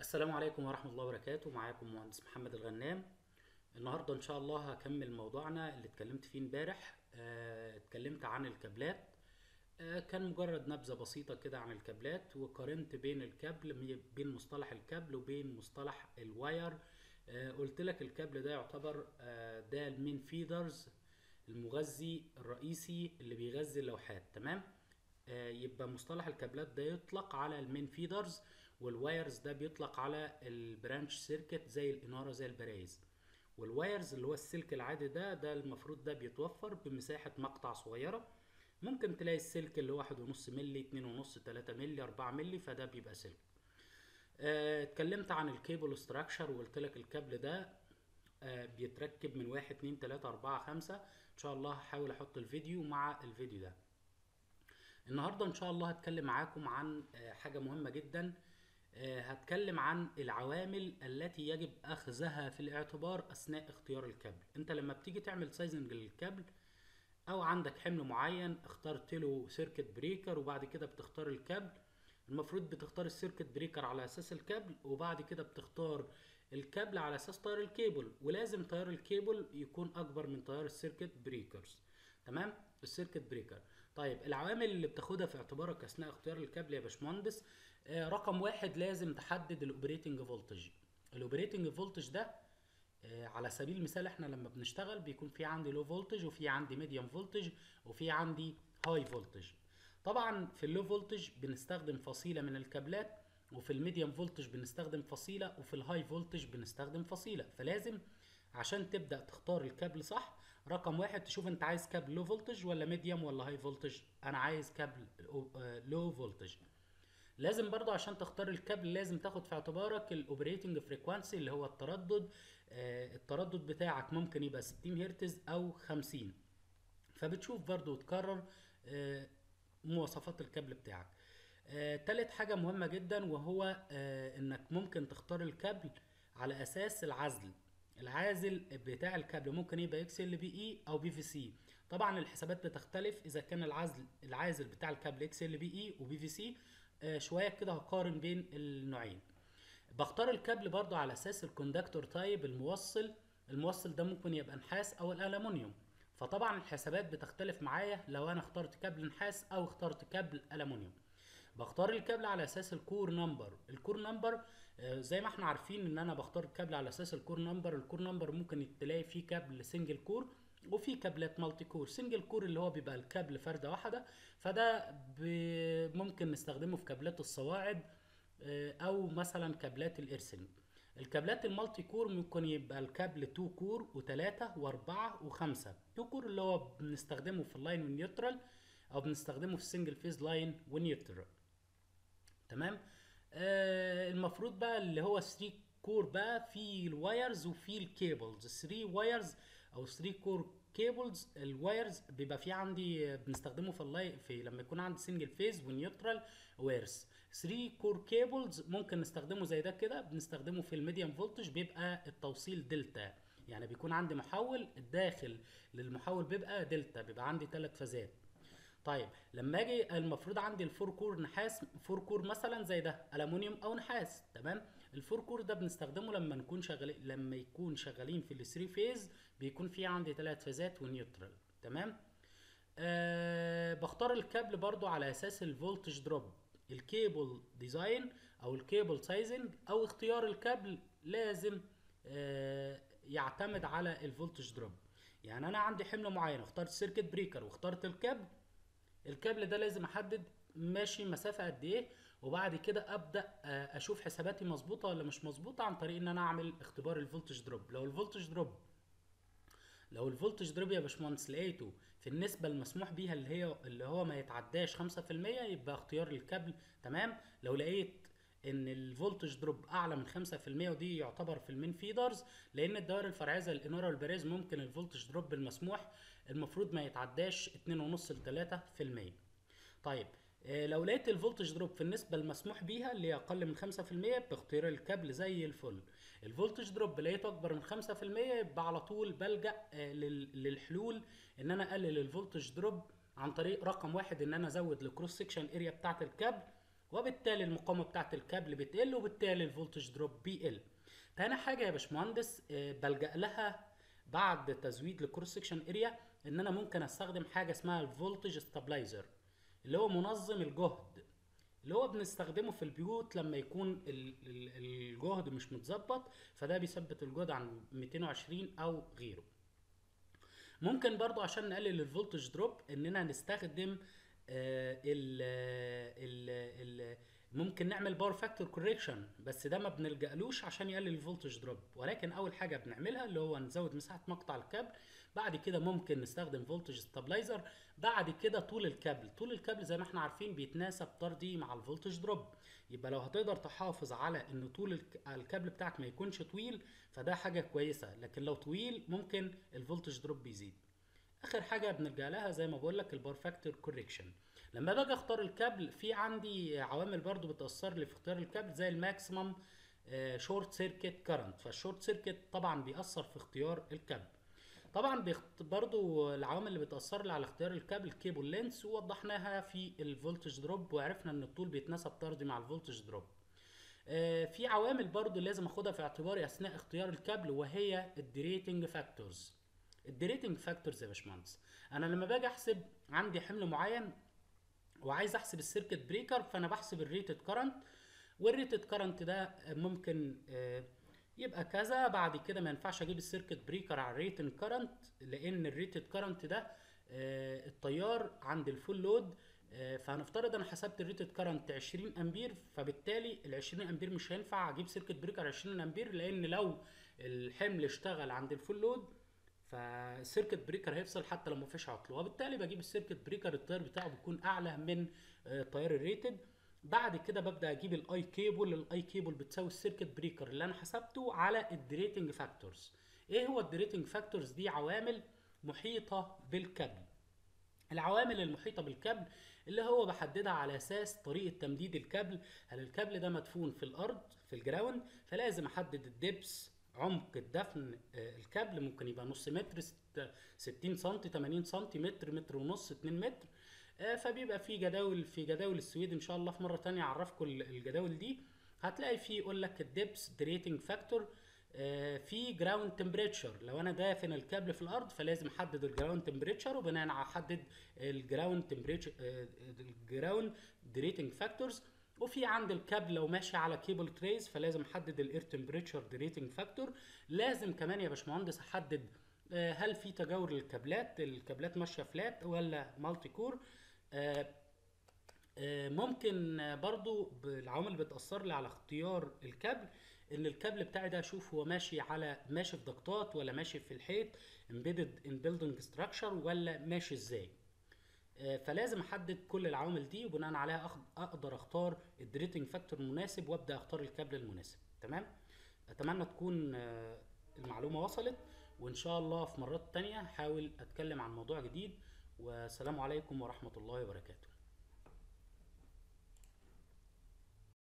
السلام عليكم ورحمة الله وبركاته. معاكم مهندس محمد الغنام. النهاردة إن شاء الله هكمل موضوعنا اللي اتكلمت فيه امبارح. آه، اتكلمت عن الكابلات. آه، كان مجرد نبذة بسيطة كده عن الكابلات وقارنت بين الكابل بين مصطلح الكابل وبين مصطلح ال wire. آه، قلت لك الكابل ده يعتبر ده ال main feeders المغذي الرئيسي اللي بيغذي اللوحات تمام؟ يبقى مصطلح الكابلات ده يطلق على ال main feeders. وال wires ده بيطلق على ال branch circuit زي الإنارة زي البرايز. وال wires اللي هو السلك العادي ده ده المفروض ده بيتوفر بمساحة مقطع صغيرة. ممكن تلاقي السلك اللي واحد ونص ملي اتنين ونص تلاتة ملي أربعة ملي فده بيبقى سلك. آه، اتكلمت عن ال cable structure وقلت لك الكابل ده آه، بيتركب من واحد اتنين تلاتة أربعة خمسة. إن شاء الله هحاول أحط الفيديو مع الفيديو ده. النهارده إن شاء الله هتكلم معاكم عن آه، حاجة مهمة جدا. هتكلم عن العوامل التي يجب أخذها في الاعتبار أثناء اختيار الكابل. أنت لما بتيجي تعمل sizing للكابل أو عندك حمل معين اخترت له circuit breaker وبعد كده بتختار الكابل. المفروض بتختار ال circuit breaker على أساس الكابل وبعد كده بتختار الكابل على أساس تيار الكيبل ولازم تيار الكيبل يكون أكبر من تيار ال circuit breakers تمام؟ ال circuit breaker طيب العوامل اللي بتاخدها في اعتبارك أثناء اختيار الكابل يا باشمهندس آه رقم واحد لازم تحدد ال operating voltage ال operating voltage ده آه، على سبيل المثال إحنا لما بنشتغل بيكون في عندي low voltage وفي عندي medium voltage وفي عندي high voltage طبعا في ال low voltage بنستخدم فصيلة من الكابلات وفي ال medium voltage بنستخدم فصيلة وفي ال high voltage بنستخدم فصيلة. فلازم عشان تبدأ تختار الكابل صح رقم واحد تشوف انت عايز كابل low voltage ولا medium ولا high voltage أنا عايز كابل low voltage لازم برضو عشان تختار الكابل لازم تاخد في اعتبارك ال operating frequency اللي هو التردد آه، التردد بتاعك ممكن يبقى 60 هرتز أو 50 فبتشوف برضو وتكرر آه، مواصفات الكابل بتاعك. آه، تالت حاجة مهمة جدا وهو آه، إنك ممكن تختار الكابل على أساس العزل. العازل بتاع الكابل ممكن يبقى إكس ال بي اي أو بي في سي طبعا الحسابات بتختلف إذا كان العزل العازل بتاع الكابل إكس ال بي اي وبي في سي شوية كده هقارن بين النوعين. بختار الكابل برضو على أساس ال conductor type الموصل. الموصل ده ممكن يبقى نحاس أو الالومنيوم فطبعا الحسابات بتختلف معايا لو أنا اخترت كابل نحاس أو اخترت كابل الومنيوم بختار الكابل على أساس ال core number ال core number آه، زي ما إحنا عارفين إن أنا بختار الكابل على أساس ال core number ال core number ممكن تلاقي فيه كابل single core وفي كابلات multi core single core اللي هو بيبقى الكابل فردة واحدة فده ممكن نستخدمه في كابلات الصواعد آه، أو مثلا كابلات ال earthing الكابلات ال multi core ممكن يبقى الكابل 2 core و3 و4 و5 2 core اللي هو بنستخدمه في ال line وال neutral أو بنستخدمه في ال single phase line و neutral. تمام؟ آه المفروض بقى اللي هو 3 core بقى في ال wires وفي ال cables. 3 wires أو 3 core cables ال wires بيبقى في عندي بنستخدمه في اللاي في لما يكون عندي single phase و neutral wires 3 core cables ممكن نستخدمه زي ده كده بنستخدمه في ال medium voltage بيبقى التوصيل دلتا. يعني بيكون عندي محول الداخل للمحول بيبقى دلتا بيبقى عندي ثلاث فازات. طيب لما أجي المفروض عندي ال four core نحاس four core مثلا زي ده الومنيوم أو نحاس تمام؟ ال four core ده بنستخدمه لما نكون شغالين لما يكون شغالين في ال three phase بيكون في عندي ثلاث فازات و neutral تمام؟ أه بختار الكابل برضو على أساس ال voltage drop ال cable design أو ال cable sizing أو اختيار الكابل لازم أه يعتمد على ال voltage drop. يعني أنا عندي حمل معين اخترت circuit breaker واخترت الكابل الكابل ده لازم أحدد ماشي مسافة قد إيه وبعد كده أبدأ آه، أشوف حساباتي مظبوطة ولا مش مظبوطة عن طريق إن أنا أعمل اختبار ال voltage drop. لو ال voltage drop لو ال voltage drop يا باشمهندس لقيته في النسبة المسموح بيها اللي هي اللي هو ما يتعداش 5% يبقى اختيار الكابل تمام. لو لقيت إن ال voltage drop أعلى من 5% ودي يعتبر في ال main feeders لأن الدوائر الفرعيه زي الاناره والبرايز ممكن ال voltage drop المسموح المفروض ما يتعداش 2.5 ل 3% طيب آه، لو لقيت ال voltage drop في النسبة المسموح بيها اللي هي أقل من 5% يبقى اختيار الكابل زي الفل. ال voltage drop لقيته أكبر من 5% يبقى على طول بلجأ آه، لل- للحلول إن أنا أقلل ال voltage drop عن طريق رقم واحد إن أنا أزود ال cross section area بتاعة الكابل وبالتالي المقاومة بتاعه الكابل بتقل وبالتالي ال voltage drop بيقل. تاني حاجة يا باشمهندس آه، بلجأ لها بعد تزويد لل cross section area إن أنا ممكن أستخدم حاجة اسمها ال voltage stabilizer اللي هو منظم الجهد اللي هو بنستخدمه في البيوت لما يكون ال- ال- الجهد مش متظبط فده بيثبت الجهد عن 220 أو غيره. ممكن برضو عشان نقلل ال voltage drop إننا نستخدم ال ال ال ممكن نعمل power factor correction بس ده ما بنلجألوش عشان يقلل ال voltage drop ولكن أول حاجة بنعملها اللي هو نزود مساحة مقطع الكابل بعد كده ممكن نستخدم voltage stabilizer بعد كده طول الكابل. طول الكابل زي ما إحنا عارفين بيتناسب طردي مع ال voltage drop يبقى لو هتقدر تحافظ على إن طول الك- الكابل بتاعك ما يكونش طويل فده حاجة كويسة. لكن لو طويل ممكن ال voltage drop بيزيد. آخر حاجة بنلجأ لها زي ما بقول لك ال power factor correction. لما باجي أختار الكابل في عندي عوامل برضو بتأثر لي في اختيار الكابل زي ال maximum short circuit current. فال short circuit طبعا بيأثر في اختيار الكابل. طبعا بيخت... برضو العوامل اللي بتأثر لي على اختيار الكابل cable length ووضحناها في ال voltage drop وعرفنا إن الطول بيتناسب طردي مع ال voltage drop. آه، في عوامل برضو لازم أخدها في اعتباري أثناء اختيار الكابل وهي ال derating factors. ال derating factors يا باشمهندس. أنا لما باجي أحسب عندي حمل معين وعايز أحسب ال circuit breaker فأنا بحسب ال rated current وال rated current ده ممكن آه، يبقى كذا. بعد كده ما ينفعش أجيب ال circuit breaker على ال rated current لأن ال rated current ده آه، التيار عند ال full load آه، فهنفترض أنا حسبت ال rated current 20 أمبير فبالتالي ال 20 أمبير مش هينفع أجيب circuit breaker 20 أمبير لأن لو الحمل اشتغل عند ال full load فال circuit breaker هيفصل حتى لو ما فيش عطل. وبالتالي بجيب ال circuit breaker التيار بتاعه بيكون أعلى من آه، التيار ال rated. بعد كده ببدأ أجيب ال I cable ال I cable بتساوي ال circuit breaker اللي أنا حسبته على ال derating factors إيه هو ال derating factors دي عوامل محيطة بالكابل. العوامل المحيطة بالكابل اللي هو بحددها على أساس طريقة تمديد الكابل. هل الكابل ده مدفون في الأرض في ال ground؟ فلازم أحدد ال depth عمق الدفن آه، الكابل ممكن يبقى نص متر ست- 60 سم 80 سم متر متر ونص 2 متر. آه، فبيبقى في جداول في جداول السويدي إن شاء الله في مرة تانية أعرفكم ال- الجداول دي. هتلاقي في يقول لك ال depth derating factor في ground temperature لو أنا دافن الكابل في الأرض فلازم أحدد ال ground temperature وبناء على أحدد ال ground temperature ال ground derating factors. وفي عند الكابل لو ماشي على cable trays فلازم احدد ال air temperature derating factor لازم كمان يا باشمهندس احدد آه، هل في تجاور للكابلات الكابلات ماشية flat ولا multi core آه، آه، ممكن آه، برضو بالعوامل اللي بتأثر لي على اختيار الكابل إن الكابل بتاعي ده أشوف هو ماشي على ماشي في duct ات ولا ماشي في الحيط embedded in building structure ولا ماشي إزاي. آه، فلازم أحدد كل العوامل دي وبناء عليها أقدر أختار ال derating factor المناسب وأبدأ أختار الكابل المناسب. تمام؟ أتمنى تكون آه، المعلومة وصلت وإن شاء الله في مرات تانية هحاول أتكلم عن موضوع جديد. والسلام عليكم ورحمة الله وبركاته.